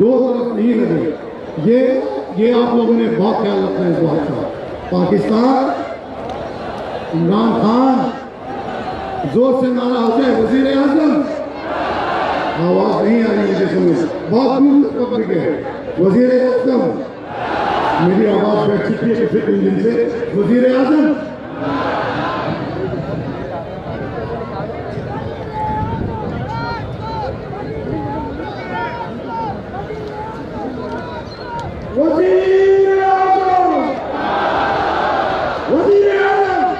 دو طرف نہیں لگے یہ یہ آپ لوگوں نے بہت خیال رکھنا ہے اس بات کا۔ پاکستان، عمران خان، زور سے نعرہ ہو جائے، وزیر اعظم۔ آواز نہیں آ رہی مجھے سمجھ بہت دور تک پکڑ گئے وزیر اعظم۔ میری آواز بیٹھ چکی ہے کسی انجن سے۔ وزیر اعظم۔ وزیر اعظم وزیر اعظم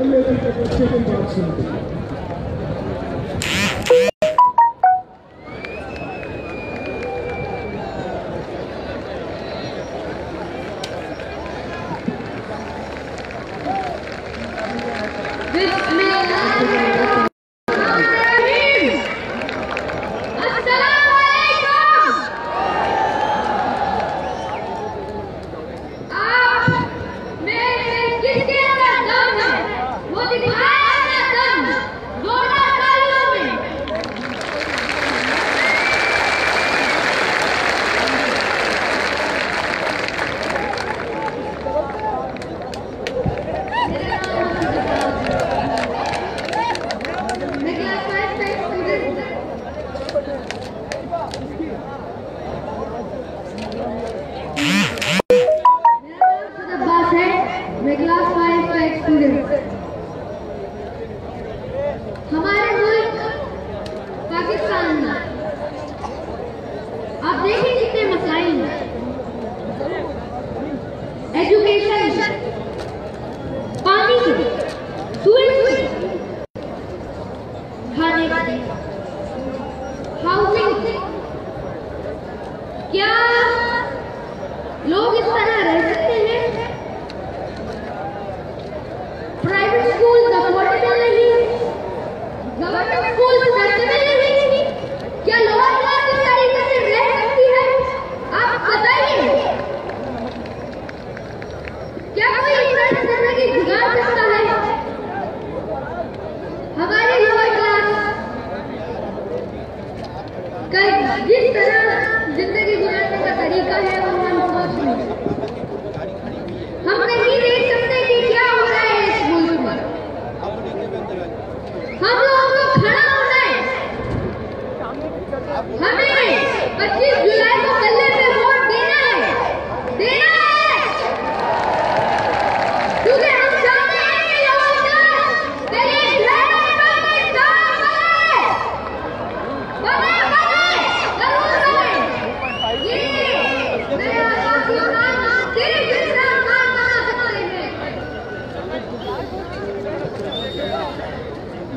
اللہ کی بچے کی بات سنتے ہیں بسم الله الرحمن الرحيم السلام عليكم آپ میں سے کس کے اندر دم ہے وہ دکھائے اپنا دم زوردار تالیوں میں میں کلاس فائیو کا اسٹوڈنٹ ہوں میرا نام سد عباس ہے میں کلاس فائیو کا ایک اسٹوڈنٹ ہمارے ملک پاکستان میں آپ دیکھیں کتنے مسائل ہیں ایجوکیشن پانی کی سوئچ کی کھانے کی ہاؤسنگ کی کیا لوگ اس طرح رہ سکتے ہیں پرائیویٹ اسکول افورڈیبل نہیں۔ گورنمنٹ اسکول افورڈیبل نہیں کیا لوگ کلاس اس طریقے سے رہ سکتی ہے آپ بتائیے کیا کوئی اس طرح سے زندگی گزار سکتا ہے ہماری لوور کلاس کا جس طرح زندگی گزارنے کا طریقہ ہے وہ ہم سوچ نہیں ہم نہیں دیکھ سکتے کہ کیا ہو رہا ہے اس ملک میں ہم لوگوں کو کھڑا ہونا ہے ہمیں پچیس جولائی کو کلے پہ ووٹ دینا ہے دینا ہے کیونکہ ہم چاہتے ہیں کہ لوگوں کا ایک گھر پاکستان بنے بنے بنے ضرور بنے یہ میرا پاکستان صرف عمران خان بنا سکتے ہیں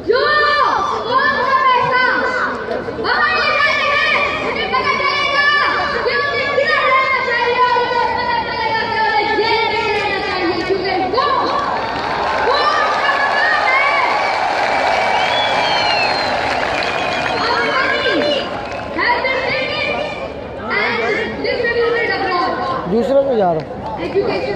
جو قوم کا پیسہ وہاں لے جاتے ہیں انہیں پتہ چلے گا کہ انہیں کدھر رہنا چاہیے اور انہیں پتہ چلے گا کہ انہیں جیل میں رہنا چاہیے کیونکہ وہ وہ Our money has been taken and distributed abroad. دوسرے پہ جا رہا ہوں Education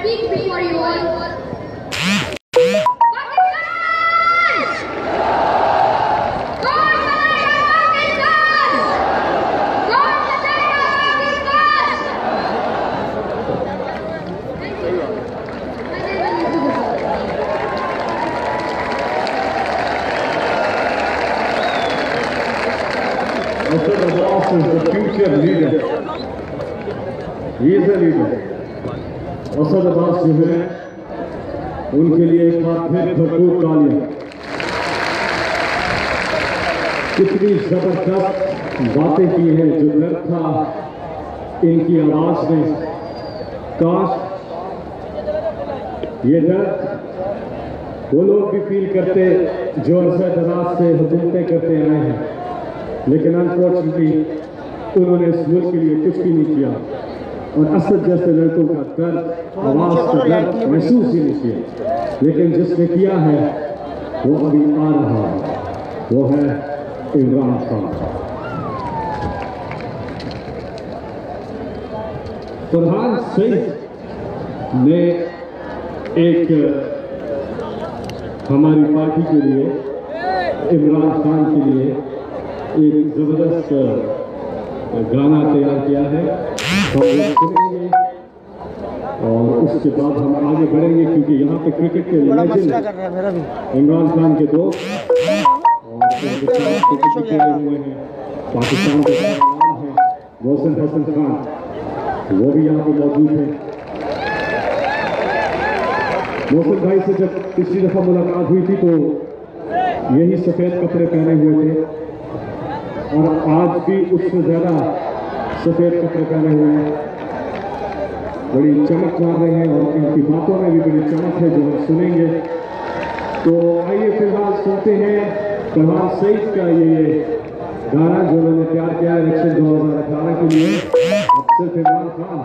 speak before you all. Asad آباد شیبر ہیں، ان کے لیے ایک بار پھر بھرپور تالیاں کتنی زبردست باتیں کی ہیں جو درد تھا ان کی آواز نے کاش یہ درد وہ لوگ بھی فیل کرتے جو اسد دراز سے حکومتیں کرتے آئے ہیں۔ لیکن انفارچونیٹلی انہوں نے اس ملک کے لیے کچھ بھی نہیں کیا۔ اور اسد جیسے لڑکوں کا درد آواز کا درد محسوس ہی نہیں کیا۔ لیکن جس نے کیا ہے، وہ ابھی آ رہا ہے۔ وہ ہے عمران خان۔ فرحان سعید نے ایک ہماری پارٹی کے لیے، عمران خان کے لیے ایک زبردست گانا تیار کیا ہے۔ اور اس کے بعد ہم آگے بڑھیں گے کیونکہ یہاں پہ کرکٹ کے لیجنڈ عمران خان کے دو پاکستان کے نام حسن خان۔ وہ بھی یہاں پہ موجود ہیں۔ محسن بھائی سے جب پچھلی دفعہ ملاقات ہوئی تھی تو یہی سفید کپڑے پہنے ہوئے تھے۔ اور آج بھی اس سے زیادہ سفید کپڑے پہنے ہوئے ہیں۔ بڑی چمک مار رہے ہیں اور ان کی باتوں میں بھی بڑی چمک ہے جو ہم سنیں گے۔ تو آئیے فی الحال سنتے ہیں۔ شہباز سعید کا یہ گانا جو انہوں نے پیار کیا ہے الیکشن دو ہزار اٹھارہ کے لیے۔ افسر فیضان خان۔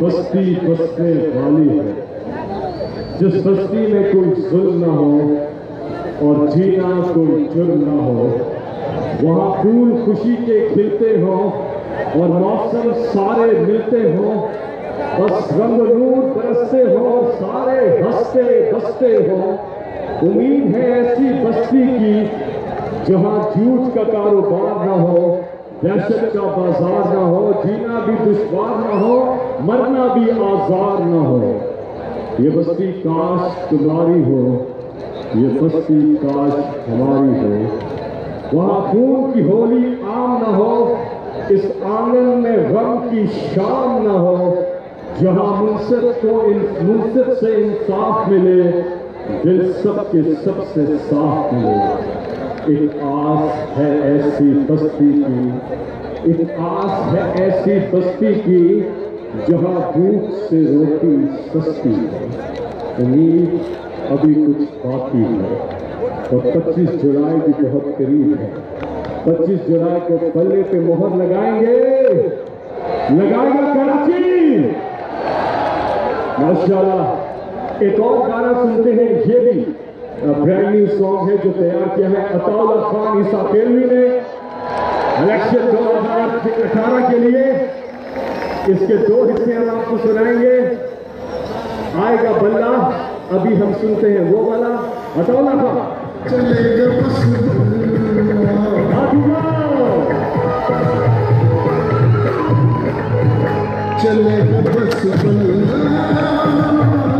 بستی بستے خالی ہے۔ جس بستی میں کوئی ظلم نہ ہو اور جینا کوئی جرم نہ ہو، وہاں پھول خوشی کے کھلتے ہوں اور موسم سارے ملتے ہوں۔ بس رنگ نور برستے ہو سارے ہنستے بستے ہو امید ہے ایسی بستی کی جہاں جھوٹ کا کاروبار نہ ہو، دہشت کا بازار نہ ہو، جینا بھی دشوار نہ ہو۔ مرنا بھی آزار نہ ہو، یہ بستی کاش تمہاری ہو، یہ بستی کاش ہماری ہو۔ وہاں خون کی ہولی عام نہ ہو، اس آنگن میں غم کی شام نہ ہو، جہاں منصف کو منصف سے انصاف ملے، دل سب کے سب سے صاف ملے۔ ایک آس ہے ایسی بستی کی، ایک آس ہے ایسی بستی کی جہاں بھوک سے روٹی سستی ہے، امید ابھی کچھ باقی ہے۔ اور پچیس جولائی بھی بہت قریب ہے پچیس جولائی کو پلے پہ مہر لگائیں گے۔ لگائے گا کراچی! ماشاءاللہ، ایک اور گانا سنتے ہیں، یہ بھی۔ برینڈ نیو سانگ ہے جو تیار کیا ہے اطاؤ خان عیسیٰ پیلوی نے۔ الیکشن دو ہزار اٹھارہ کے لیے۔ اس کے دو حصے ہم آپ کو سنائیں گے۔ آئے گا بلہ ابھی ہم سنتے ہیں وہ والا۔ ہٹولا تھا۔ چلے گا بس۔ بلہ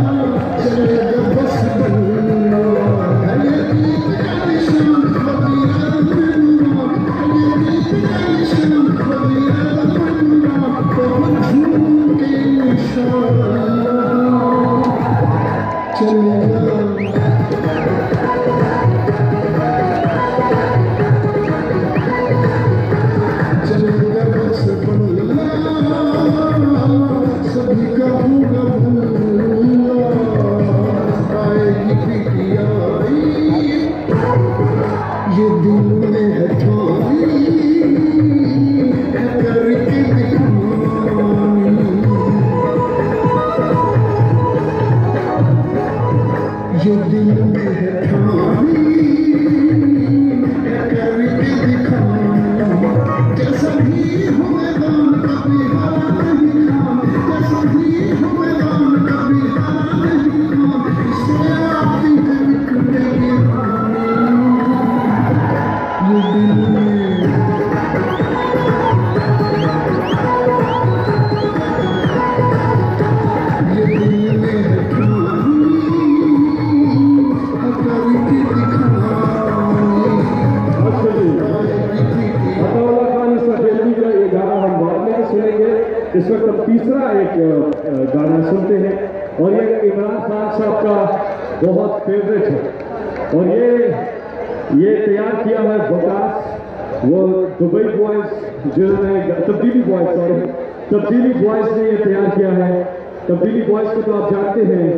دبئی بوائز جنہوں نے تبدیلی بوائز سوری تبدیلی بوائز نے یہ تیار کیا ہے۔ تبدیلی بوائز کو تو آپ جانتے ہیں،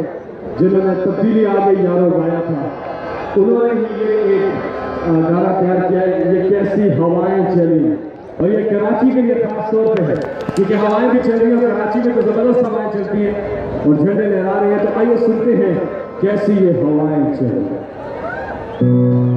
جنہوں نے تبدیلی آ یارو گایا تھا۔ انہوں نے یہ ایک نعرہ تیار کیا ہے۔ یہ کیسی ہوائیں چلی۔ اور یہ کراچی کے لیے خاص طور پہ ہے۔ کیونکہ ہوائیں بھی چل رہی ہیں کراچی میں تو زبردست ہوائیں چلتی ہیں۔ اور جھنڈے لہرا رہے ہیں۔ تو آئیے سنتے ہیں کیسی یہ ہوائیں چل رہی ہیں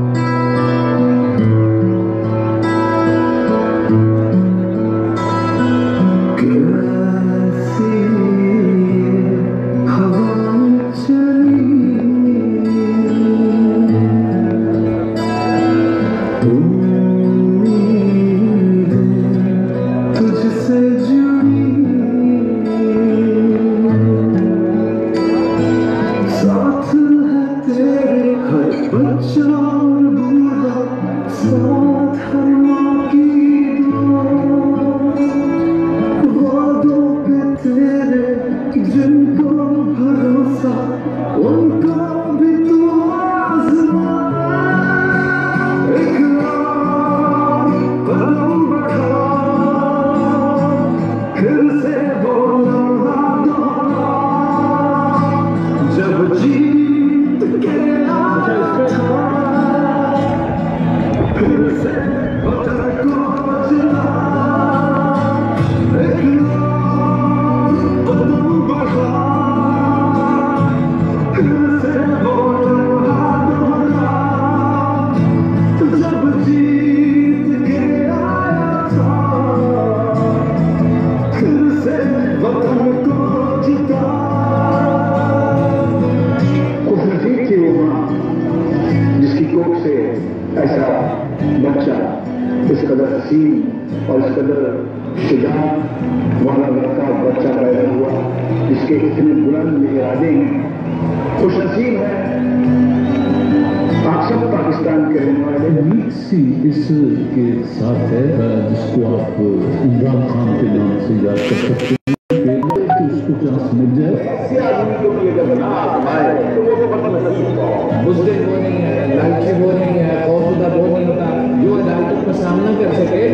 سی اس کے ساتھ ہے جس کو آپ عمران خان کے نام سے یاد کر سکتے ہیں Yeah. جائے جو عدالتوں کا سامنا کر سکے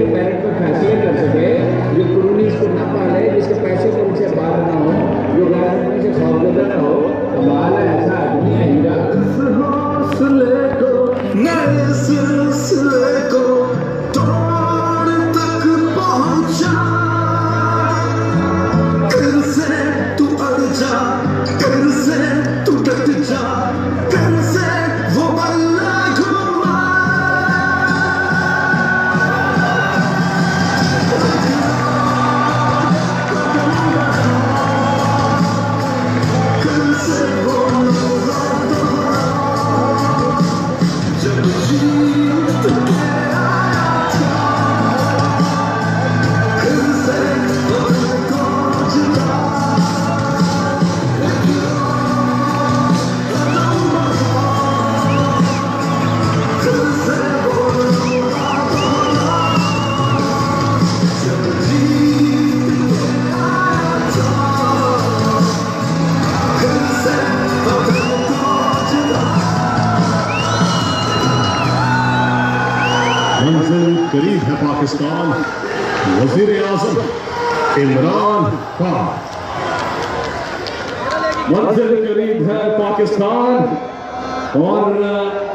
وزیر اعظم عمران خان۔ منزل قریب ہے پاکستان اور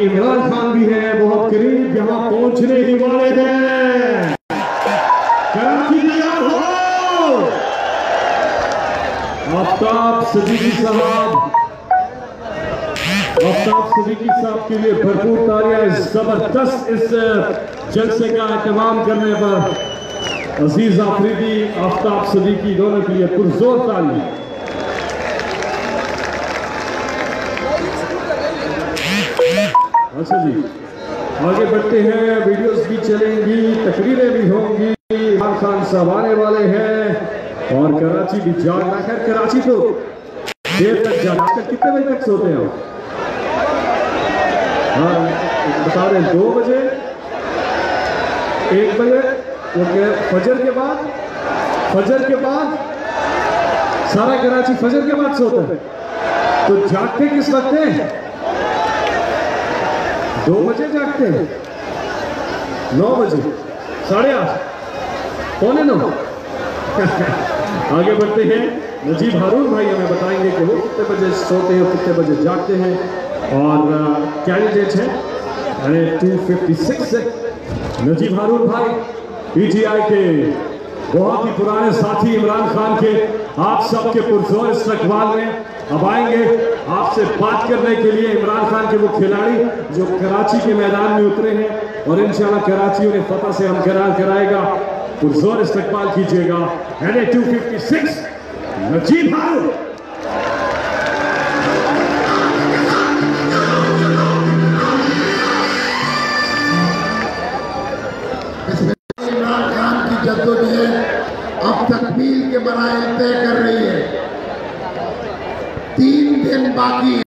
عمران خان بھی ہے، بہت قریب یہاں پہنچنے کی والے ہیں۔ افتاب صدیقی صاحب۔ آفتاب صدیقی صاحب کے لیے بھرپور تاریہ زبردست اس جلسے کا اعتمام کرنے پر عزیز آفریدی، آفتاب صدیقی، دونوں کے لیے پرزور تعلیم۔ اچھا جی۔ آگے بڑھتے ہیں، ویڈیوز بھی چلیں گی، تقریریں بھی ہوں گی۔ عمران خان صاحب آنے والے ہیں اور کراچی بھی جاگ نہ خیر کراچی تو دیر تک جان آج کتنے بجے تک سوتے ہیں ہاں بتا رہے ہیں، دو بجے۔ ایک بجے۔ کیونکہ فجر کے بعد فجر کے بعد سارا کراچی فجر کے بعد سوتا ہے تو جاگتے کس وقت ہیں؟ دو بجے جاگتے ہیں۔ نو بجے۔ ساڑھے آٹھ۔ پونے نو؟ آگے بڑھتے ہیں۔ نجیب ہارون بھائی ہمیں بتائیں گے کہ وہ کتنے بجے سوتے ہیں کتنے بجے جاگتے ہیں۔ اور کیا کینڈیڈیٹ ہیں two fifty six Najeeb Haroon بھائی۔ پی ٹی آئی کے بہت ہی پرانے ساتھی عمران خان کے آپ سب کے پرزور استقبال میں اب آئیں گے آپ سے بات کرنے کے لیے عمران خان کے وہ کھلاڑی جو کراچی کے میدان میں اترے ہیں اور انشاءاللہ کراچی انہیں فتح سے ہم قرار کرائے گا پرزور استقبال کیجیے گا 256 نجیب ہارو سرمایہ پے کر رہی ہے۔ تین دن باقی۔